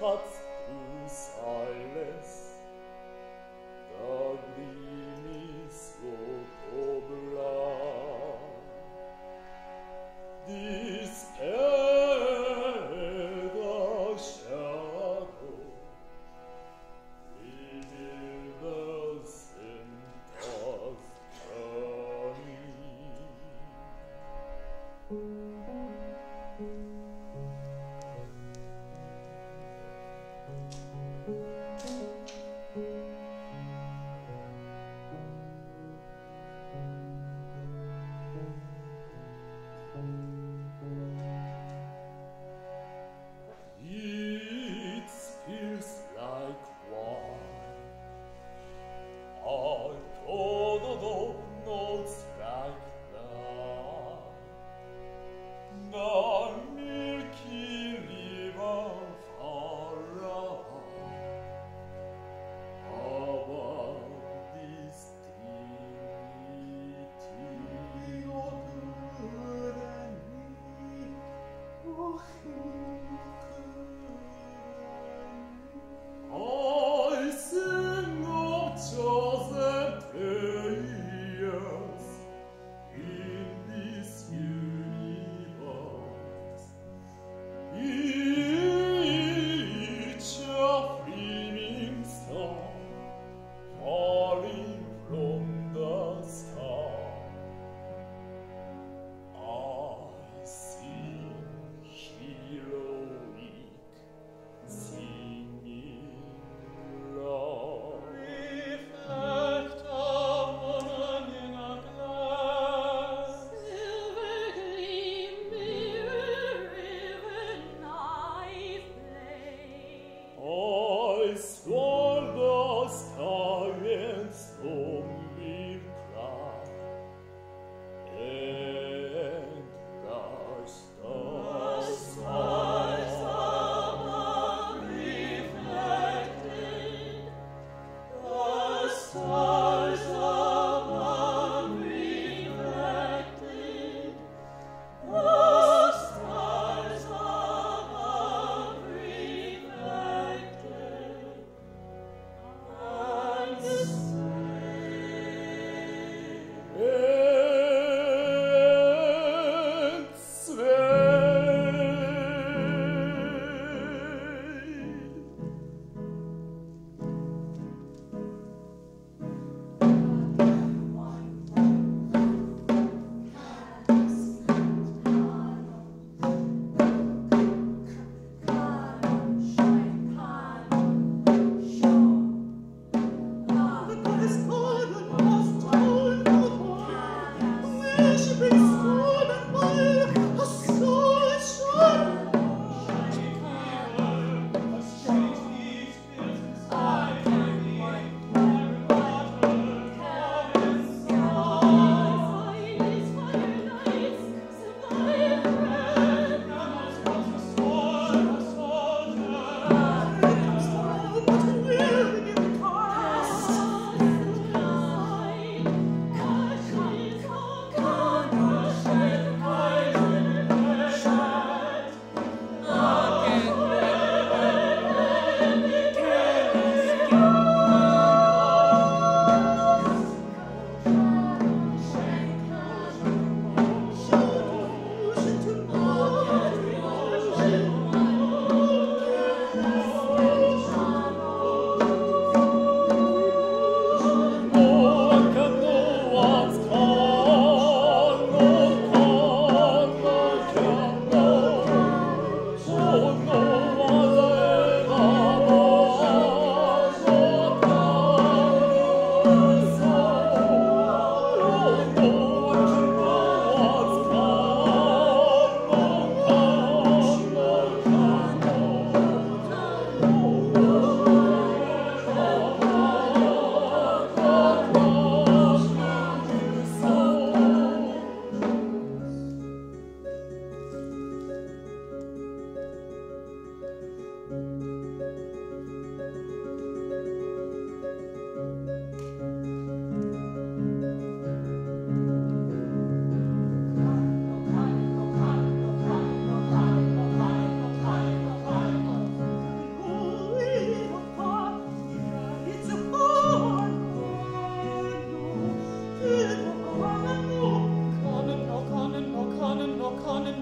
that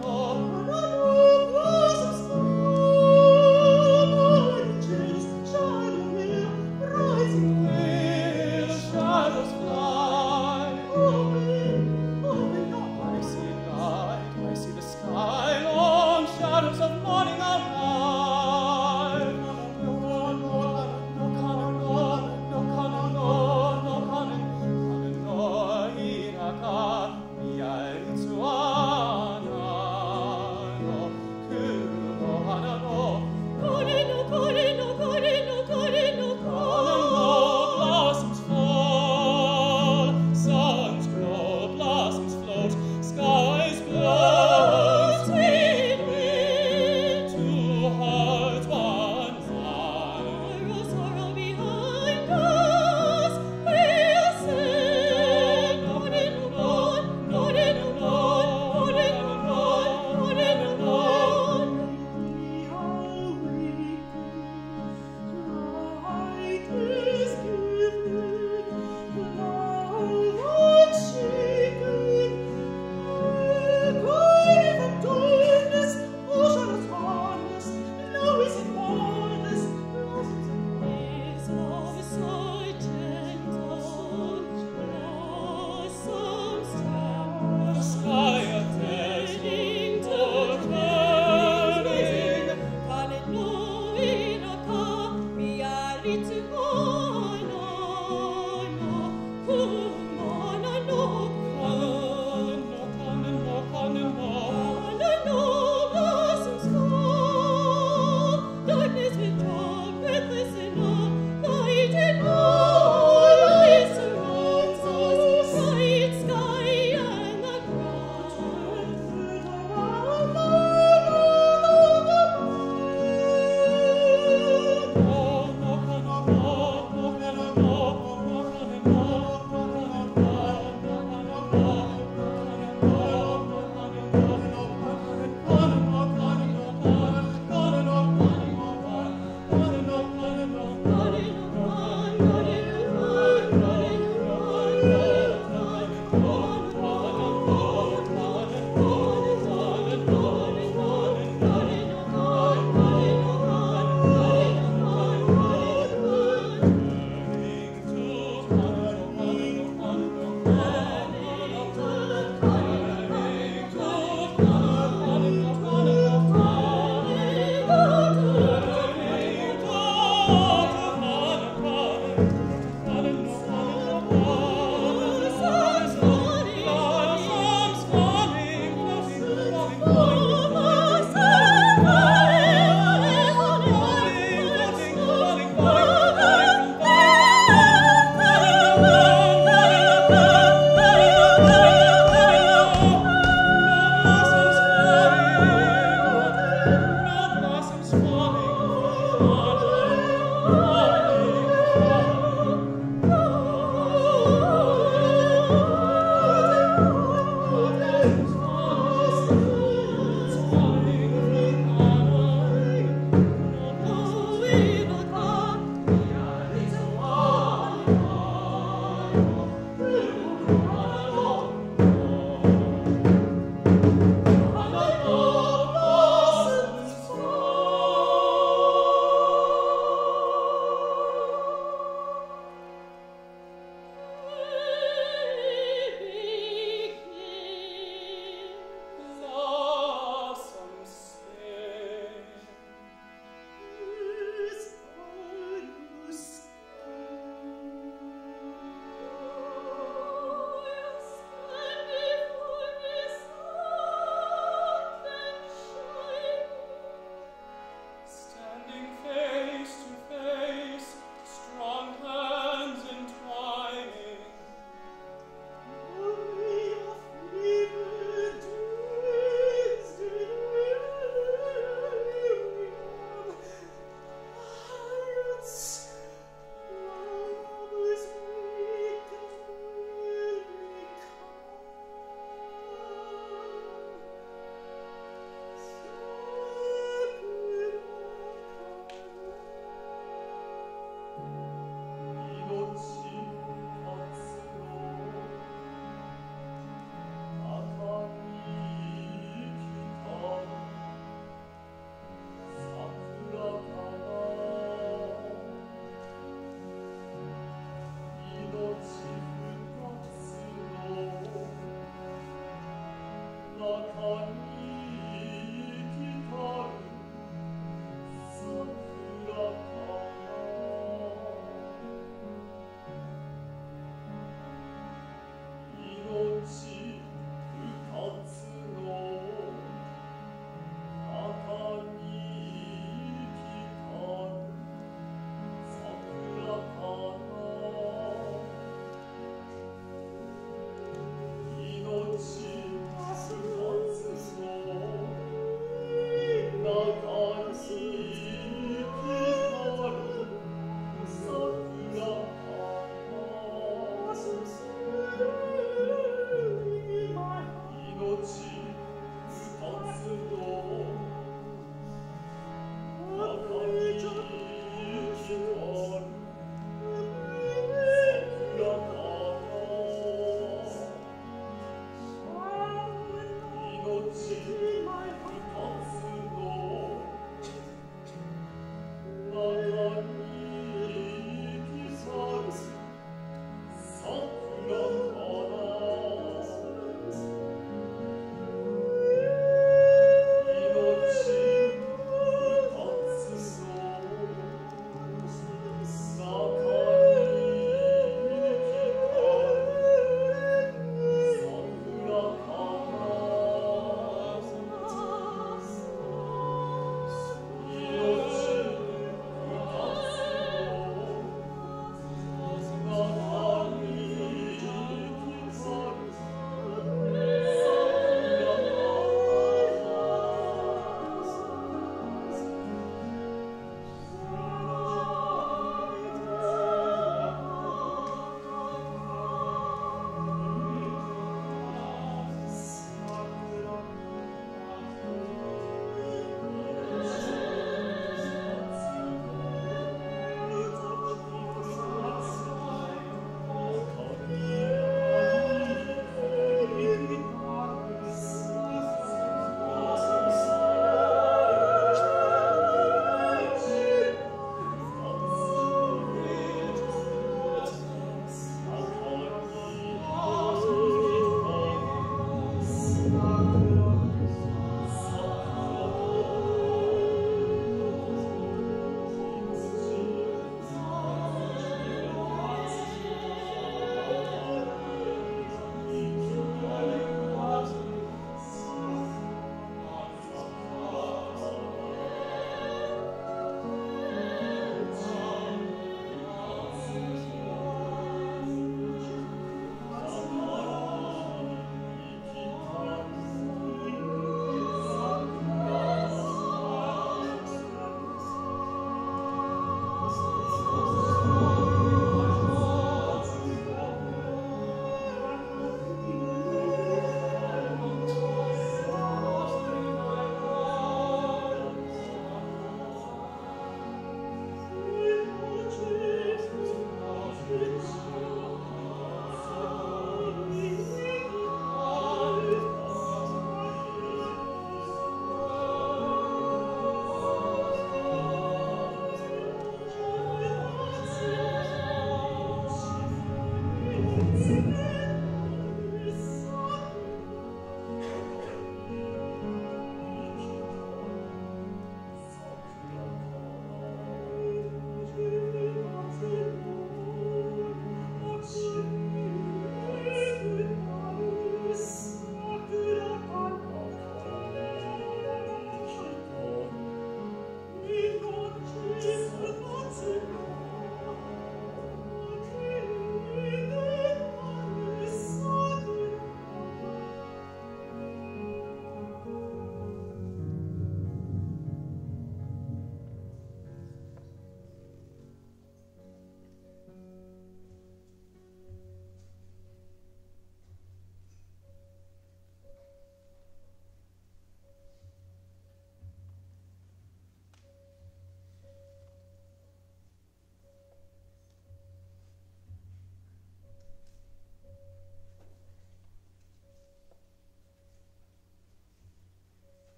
Oh.